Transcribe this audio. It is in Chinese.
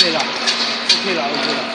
OK 的，OK 的，OK 的。